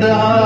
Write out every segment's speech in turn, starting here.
the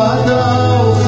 Father.